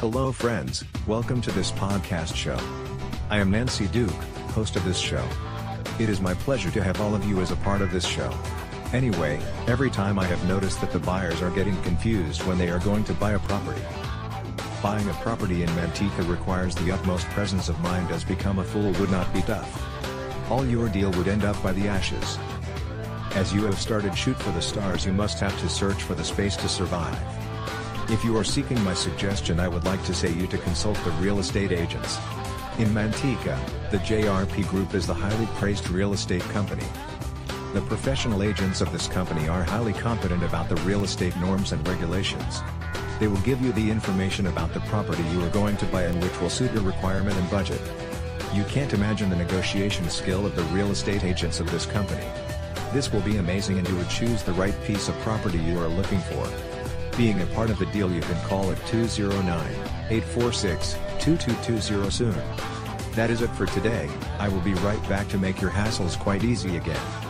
Hello friends, welcome to this podcast show. I am Nancy Duke, host of this show. It is my pleasure to have all of you as a part of this show. Anyway, every time I have noticed that the buyers are getting confused when they are going to buy a property. Buying a property in Manteca requires the utmost presence of mind as become a fool would not be tough. All your deal would end up by the ashes. As you have started shoot for the stars you must have to search for the space to survive. If you are seeking my suggestion I would like to say you to consult the real estate agents. In Manteca, the JRP Group is the highly praised real estate company. The professional agents of this company are highly competent about the real estate norms and regulations. They will give you the information about the property you are going to buy and which will suit your requirement and budget. You can't imagine the negotiation skill of the real estate agents of this company. This will be amazing and you would choose the right piece of property you are looking for. Being a part of the deal you can call at 209-846-2220 soon. That is it for today, I will be right back to make your hassles quite easy again.